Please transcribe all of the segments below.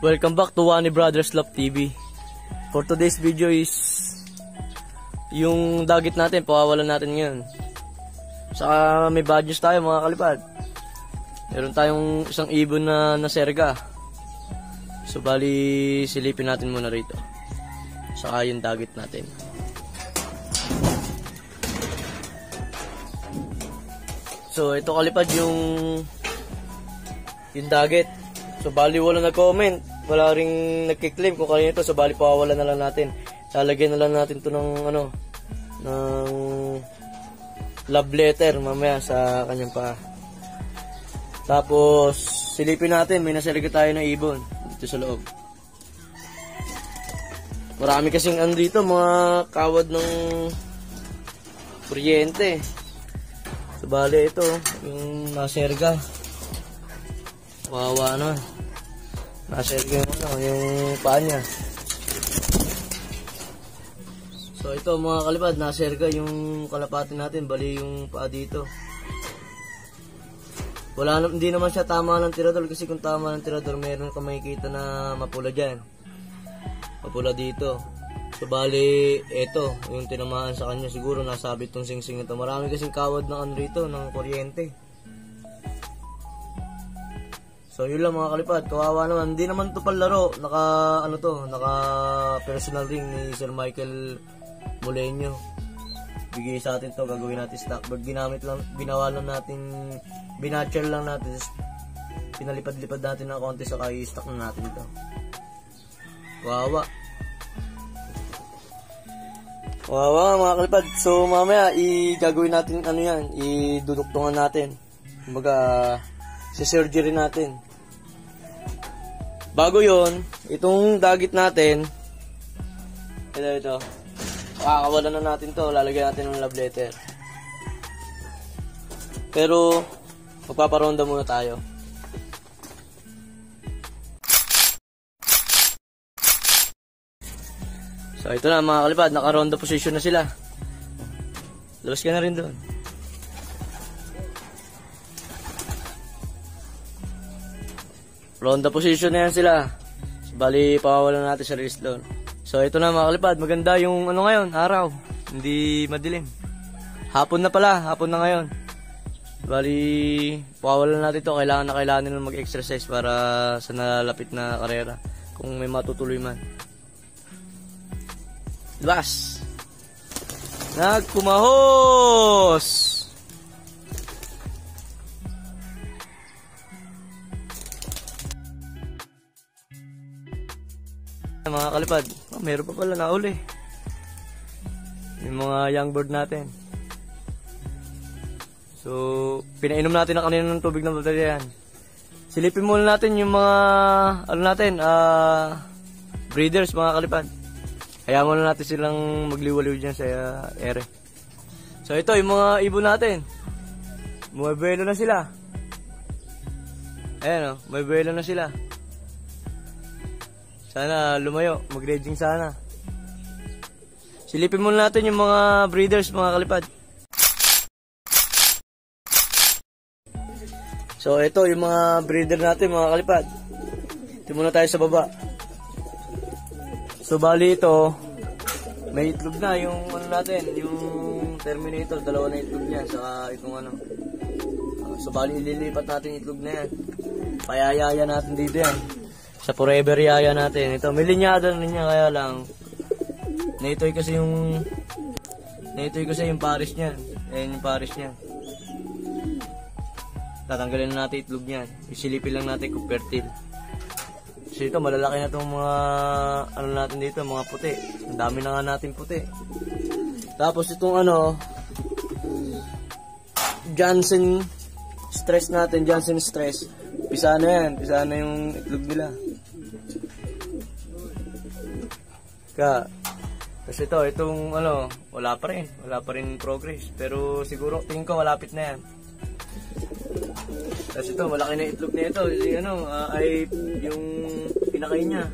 Welcome back to Wani Brothers Love TV. For today's video is yung dagit natin, pawawalan natin ngayon. Saka may bad news tayo mga kalipad. Meron tayong isang ibon na naserga. So bali silipin natin muna rito. Saka yung dagit natin. So ito kalipad yung yung dagit. So bali wala nag-comment. Wala ring nagki-claim kung kanino ito. So bali pawawalan na lang natin. Lalagyan na lang natin to ng ano ng love letter mamaya sa kanyang pa. Tapos silipin natin may nasalga tayo ng ibon dito sa loob. Marami kasing ano dito mga kawad ng kuryente. So bali ito yung naserga. Wawa na. Naserga yung ano, yung paa niya. So ito mga kalipad, naserga yung kalapati natin, bali yung paa dito. Wala hindi naman siya tama ng tirador kasi kung tama ng tirador, meron ka makikita na mapula dyan. Mapula dito. So bali, ito, yung tinamaan sa kanya, siguro nasabit tong singsing ito. Marami kasing kawad ng ano rito, ng kuryente. So yun lang mga kalipad, kawawa naman. Hindi naman to palaro, naka ano to, naka personal ring ni Sir Michael Moleño. Bigay sa atin to, gagawin natin stock bird. Ginamit lang, ginawa lang natin, binatcher lang natin, pinalipad-lipad natin ng konti sa kay stock na natin ito. Wawa. Wawa mga kalipad. So mamaya, i-gagawin natin ano yan, iduduktungan natin. Kumbaga, si surgery natin. Bago yon itong dagit natin, ito, ito, Makakawalan na natin to. Lalagyan natin ng love letter. Pero, magpaparonda muna tayo. So, ito na mga kalipad. Naka-ronda position na sila. Labas ka na rin doon. Ronda position na yan sila. Bali, pawawalan natin sa release doon. So ito na mga kalipad, maganda yung ano ngayon, araw. Hindi madilim. Hapon na pala, hapon na ngayon. Bali, pawalan natin to kailangan na kailangan nila mag-exercise para sa nalalapit na karera. Kung may matutuloy man. Labas! Nagkumahos! Mga kalipad. Oh, meron pa pala na uli. Yung mga young bird natin. So, pinainom natin na kanina ng tubig ng baterya yan. Silipin muna natin yung mga, ano natin, uh, breeders, mga kalipad. Kaya muna natin silang magliwaliw dyan sa uh, ere. So, ito, yung mga ibon natin. May buwelo na sila. Ayan o, oh, may buwelo na sila. Sana lumayo, mag-raging sana. Silipin muna natin yung mga breeders, mga kalipad. So ito yung mga breeder natin, mga kalipad. Ito muna tayo sa baba. So bali ito, may itlog na yung ano natin, yung Terminator, dalawa na itlog niya, saka itong ano. Uh, so bali ililipat natin itlog na yan. Payayaya natin dito yan sa forever yaya natin. Ito, may linyada na niya kaya lang. Naitoy kasi yung naitoy kasi yung paris niya. Ayan yung paris niya. Tatanggalin na natin itlog niyan. Isilipin lang natin kung fertile. So ito, malalaki na itong mga ano natin dito, mga puti. Ang dami na nga natin puti. Tapos itong ano, Johnson stress natin, Johnson stress. Pisa na yan, pisa na yung itlog nila. Ka, kasi ito, itong ano, wala pa rin. Wala pa rin progress. Pero siguro, tingin ko malapit na yan. Kasi ito, malaki na itlog na ito. Kasi ano, uh, ay yung pinakay niya.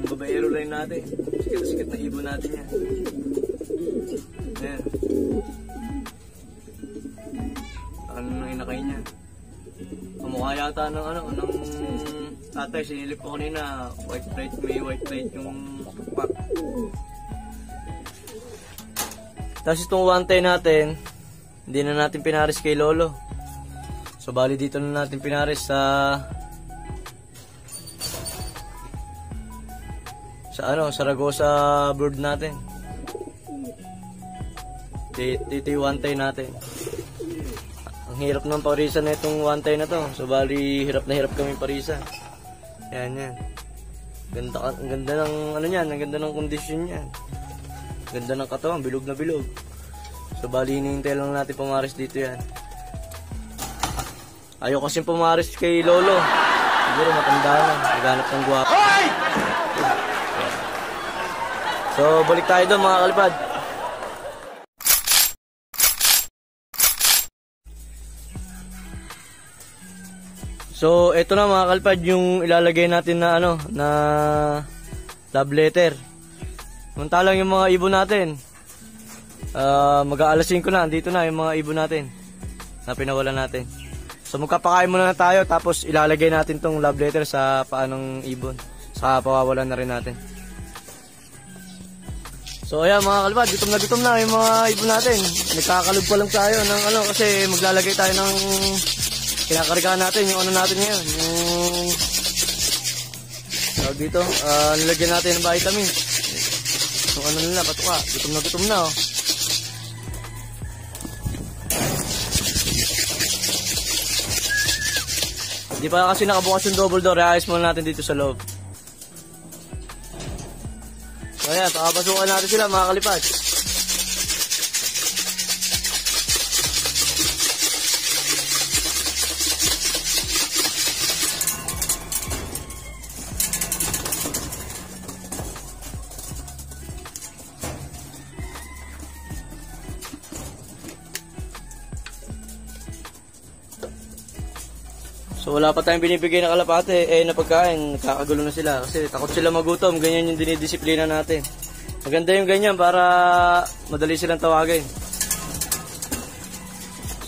Yung babaero line natin. Sikat-sikat na ibon natin yan. Ayan. Ano nang inakay niya. Kamukha yata ng ano, ng Tatay, sinilip ko kanina, white plate, may white plate yung pack. Tapos itong wantay natin, hindi na natin pinaris kay Lolo. So, bali dito na natin pinaris sa... Sa ano, Saragosa bird natin. Dito yung wantay natin. Ang hirap ng parisa na itong wantay na to. So, bali, hirap na hirap kami parisa. Yan, yan. Ganda, ang ganda ng ano niyan, ang ganda ng kondisyon niyan. Ganda ng katawan, bilog na bilog. So bali hinihintay lang natin pumaris dito yan. Ayaw kasi pumaris kay Lolo. Siguro matanda na, naghanap ng guwapo. So balik tayo doon mga kalipad. So, ito na mga kalpad, yung ilalagay natin na ano, na love letter. Samantalang yung mga ibon natin, ah mag-aalas 5 na, dito na yung mga ibon natin na pinawala natin. So, magkapakain muna na tayo, tapos ilalagay natin tong love letter sa paanong ibon. Sa pawawalan na rin natin. So, ayan mga kalpad, gutom na gutom na yung mga ibon natin. Nagkakalog pa lang tayo ng ano, kasi maglalagay tayo ng kinakargahan natin yung ano natin ngayon, yung tawag dito, ah nilagyan natin ng vitamin. Yung ano nila, patuka, gutom na gutom na oh. Hindi pa kasi nakabukas yung double door, ayos muna natin dito sa loob. So ayan, pakapasukan natin sila mga kalipad. So wala pa tayong binibigay na kalapate, eh na pagkain, kakagulo na sila kasi takot sila magutom, ganyan yung dinidisiplina natin. Maganda yung ganyan para madali silang tawagin.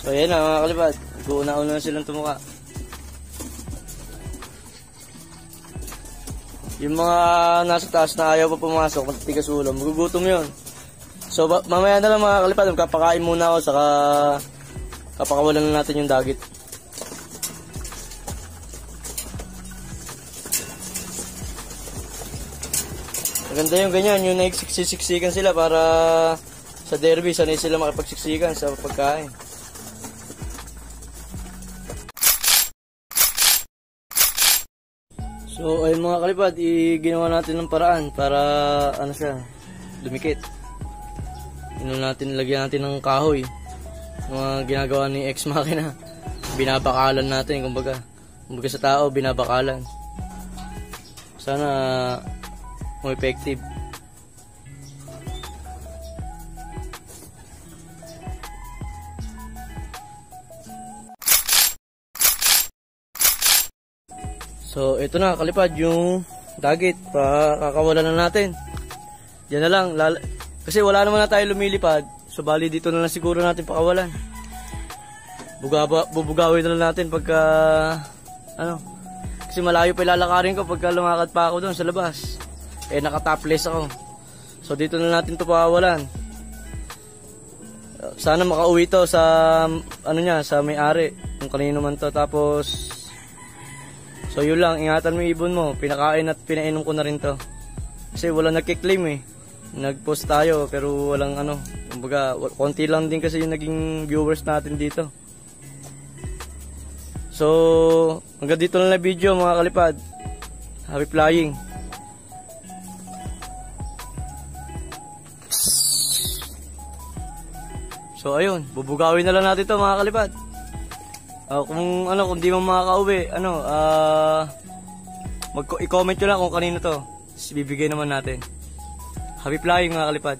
So yan na mga kalipad, una-una na silang tumuka. Yung mga nasa taas na ayaw pa pumasok, matitigas ulo, magugutom yun. So mamaya na lang mga kalipad, magkapakain muna ako, saka kapakawalan na natin yung dagit. Maganda yung ganyan, yung nagsiksiksikan sila para sa derby, sanay sila makipagsiksikan sa pagkain. So, ay mga kalipad, i-ginawa natin ng paraan para, ano siya, dumikit. Ino natin, lagyan natin ng kahoy. Mga ginagawa ni ex makina. Binabakalan natin, kumbaga. Kumbaga sa tao, binabakalan. Sana, mo effective. So, ito na, kalipad, yung dagit. Pakakawalan na natin. Yan na lang. Lala- kasi wala naman na tayo lumilipad. So, bali dito na lang siguro natin pakawalan. Bugaba, bubugawin na lang natin pagka, ano, kasi malayo pa ilalakarin ko pagka lumakad pa ako doon sa labas. Eh, naka-topless ako. So, dito na natin to pakawalan. Sana makauwi to sa, ano niya, sa may-ari. Kung kanino man to. Tapos, So yun lang, ingatan mo ibon mo. Pinakain at pinainom ko na rin to. Kasi wala nagkiklaim eh. Nag-post tayo pero walang ano. Kumbaga, konti lang din kasi yung naging viewers natin dito. So, hanggang dito lang na video mga kalipad. Happy flying. So ayun, bubugawin na lang natin to mga kalipad. Ah, kung ano, kung di mo makakauwi, ano, ah, mag i-comment nyo lang kung kanino to. Tapos bibigay naman natin. Happy flying mga kalipad.